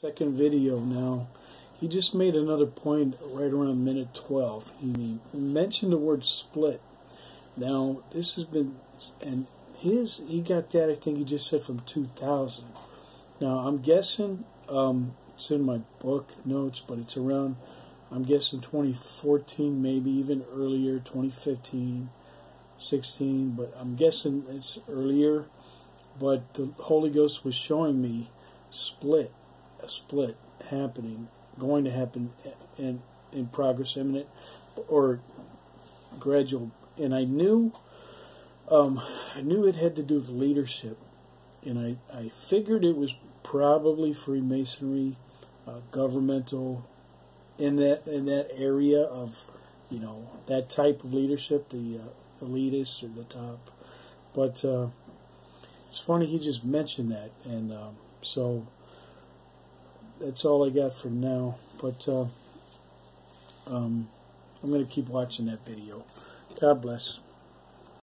Second video now. He just made another point right around minute 12. He mentioned the word split. Now, this has been, and his, he got that, I think he just said from 2000. Now, I'm guessing, um, it's in my book notes, but it's around, I'm guessing 2014, maybe even earlier, 2015, 16, but I'm guessing it's earlier. But the Holy Ghost was showing me split split happening, going to happen in in progress, imminent or gradual. And I knew, um, I knew it had to do with leadership, and I I figured it was probably Freemasonry, uh, governmental, in that in that area of, you know, that type of leadership, the uh, elitists or the top. But uh, it's funny he just mentioned that, and um, so that's all I got for now. But uh, um, I'm going to keep watching that video. God bless.